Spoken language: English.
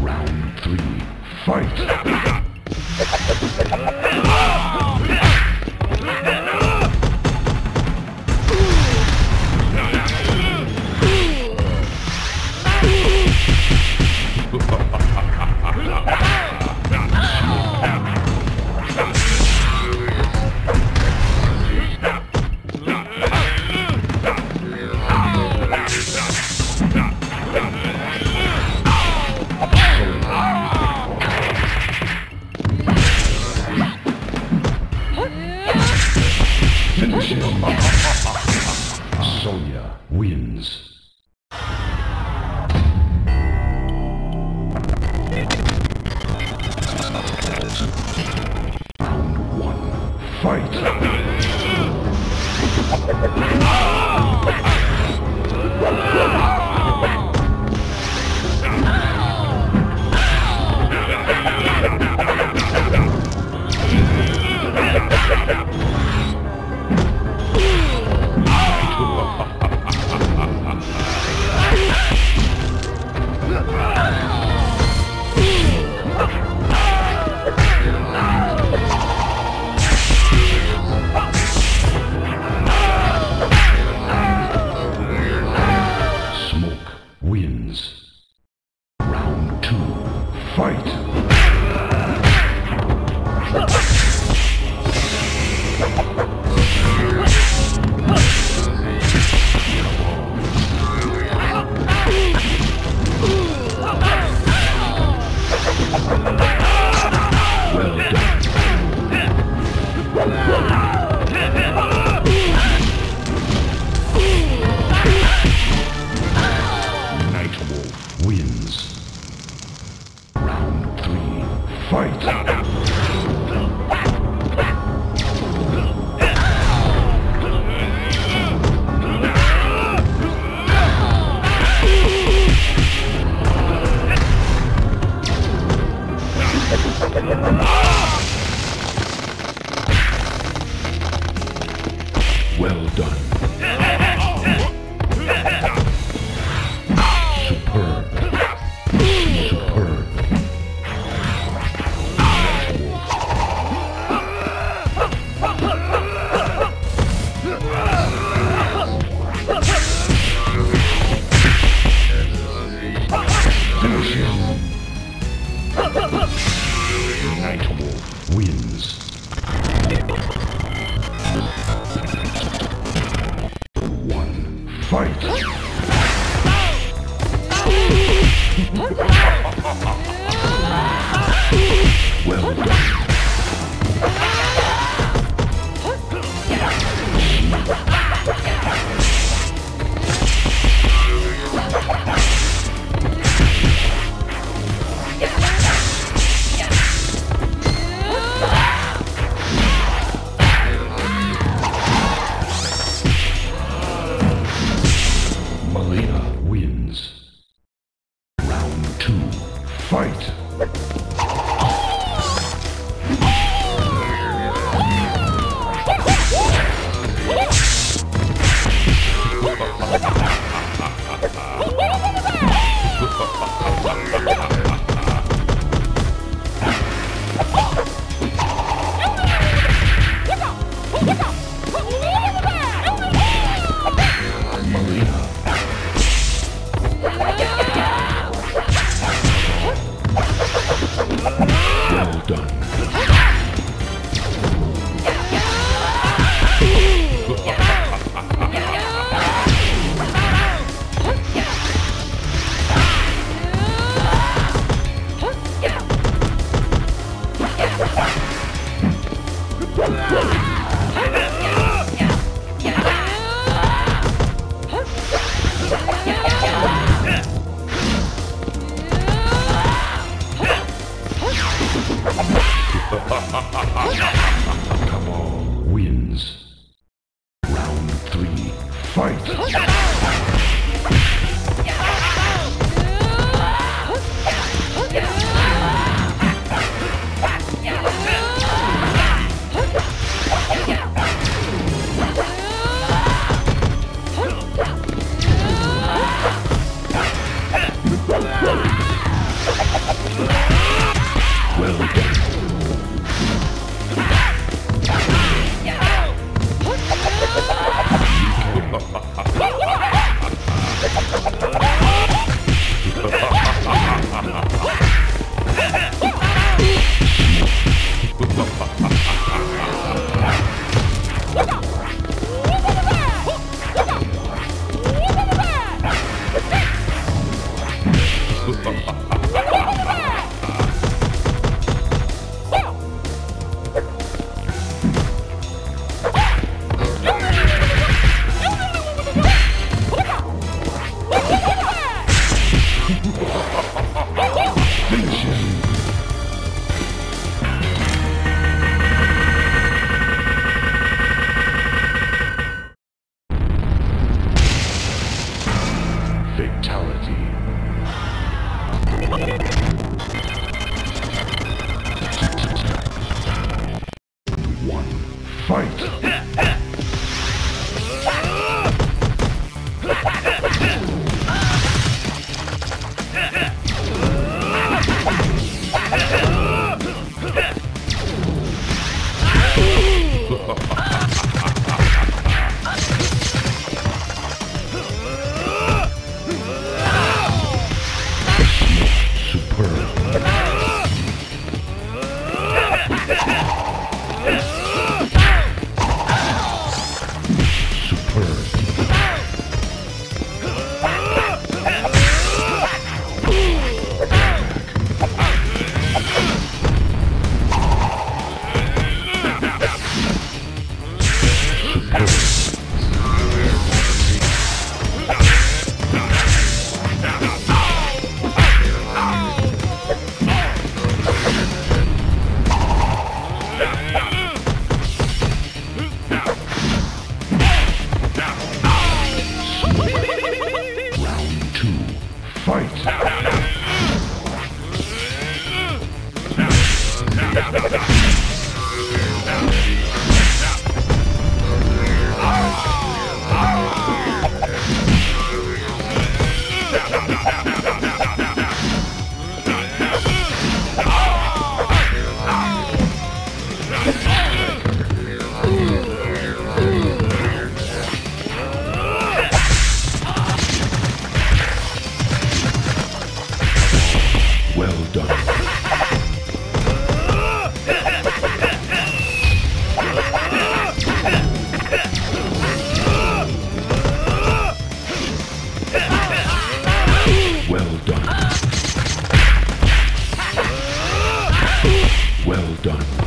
Round three, fight! Fight! Fight! Well done. Yeah. Done.